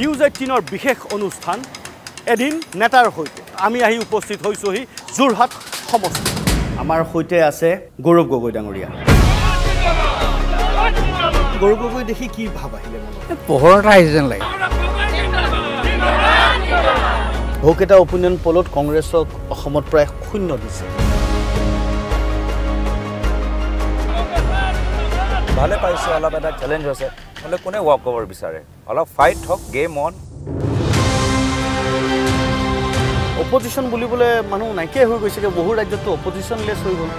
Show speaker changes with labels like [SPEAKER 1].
[SPEAKER 1] News এইটিনৰ বিশেষ অনুষ্ঠান এদিন নেতাৰ সৈতে। আমি আহি উপস্থিত হৈছোহি যোৰহাট সমষ্টি। আমাৰ সৈতে আছে গৌৰৱ গগৈ ডাঙৰীয়া। গৌৰৱ গগৈ দেখি কি ভাৱ আহিলে
[SPEAKER 2] পোহৰ এটা আহিছে যেন লাগে।
[SPEAKER 1] বহুকেইটা অপিনিয়ন পলত কংগ্ৰেছক অসমত প্ৰায় শূন্য দিছে।
[SPEAKER 3] ভালে পাইছে অলপ এটা চেলেঞ্জ হৈছে হ'লে কোনে ৱাক অভাৰ বিচাৰে? অলপ ফাইট হওক গেম অন
[SPEAKER 1] অপজিশ্যন বুলিবলৈ মানুহ নাইকিয়াই হৈ গৈছেগৈ বহু ৰাজ্যততো অপজিশ্যন লেছ হৈ গ'ল।